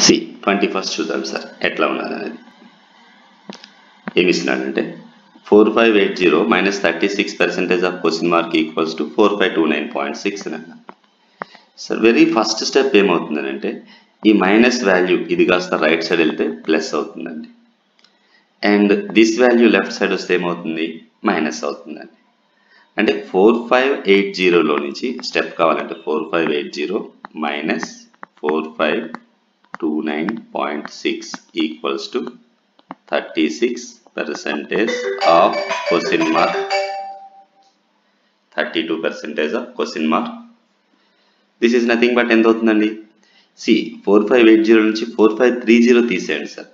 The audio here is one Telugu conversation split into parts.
సి ట్వంటీ ఫస్ట్ చూద్దాం సార్ ఎట్లా ఉన్నది అనేది ఏమి ఇస్తున్నాడంటే four five eight zero minus thirty six percentage of question mark equals to four five two nine point six అని సార్ వెరీ ఫస్ట్ స్టెప్ ఏమవుతుందంటే ఈ మైనస్ వాల్యూ ఇది కాస్త రైట్ సైడ్ వెళ్తే ప్లస్ అవుతుందండి. And this value left side వస్తే ఏమవుతుంది? మైనస్ అవుతుందండి. అంటే ఫోర్ ఫైవ్ ఎయిట్ జీరోలో నుంచి స్టెప్ కావాలంటే four five eight zero minus four five two nine point six equals of thirty six percentage of of mark thirty two percentage of question this is nothing but ఎంత అవుతుందండి? C four five eight zero నుంచి ఫోర్ ఫైవ్ త్రీ జీరో తీసేయండి సార్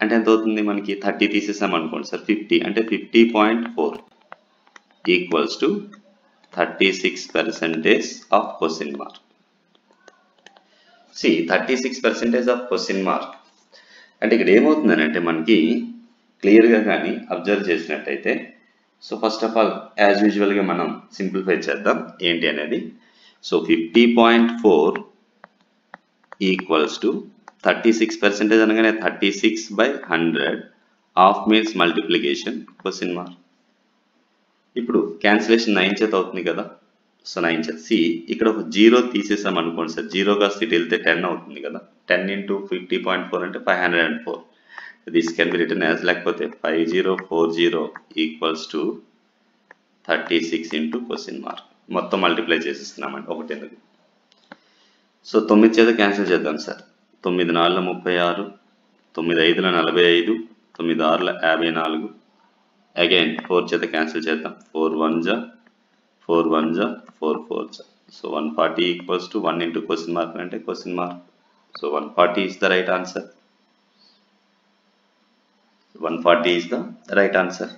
అంటే ఎంత అవుతుంది మనకి? థర్టీ తీసేసాం అనుకోండి సార్ ఫిఫ్టీ అంటే fifty point four equals to thirty six percentage of question mark C thirty six percentage of question mark అంటే ఇక్కడ ఏమవుతుందని అంటే మనకి క్లియర్గా కానీ అబ్జర్వ్ చేసినట్టయితే so first of all as యూజువల్గా మనం సింప్లిఫై చేద్దాం. ఏంటి అనేది? So fifty point four equals to thirty six percentage అనగానే thirty six by hundred half means multiplication question mark ఇప్పుడు క్యాన్సిలేషన్ నైన్ చేత అవుతుంది కదా. సో నైన్ చేత సి ఇక్కడ ఒక జీరో తీసేసాం అనుకోండి సార్. జీరో సిటీ వెళ్తే టెన్ అవుతుంది కదా. Ten into fifty point four అంటే five hundred and four. This can be return as లేకపోతే five zero four zero equals to thirty six into question mark. మొత్తం మల్టిప్లై చేసేస్తున్నామండి. ఒకటి ఎందుకు? సో తొమ్మిది చేత క్యాన్సిల్ చేద్దాం సార్. తొమ్మిది నాలుగుల ముప్పై ఆరు తొమ్మిది ఐదుల నలభై ఐదు తొమ్మిది ఆరుల యాభై నాలుగు. అగైన్ ఫోర్ చేత క్యాన్సిల్ చేద్దాం. ఫోర్ వన్ జా 4 ones are 4 fours. So 140 equals to 1 into question mark and a question mark. So 140 is the right answer. 140 is the right answer.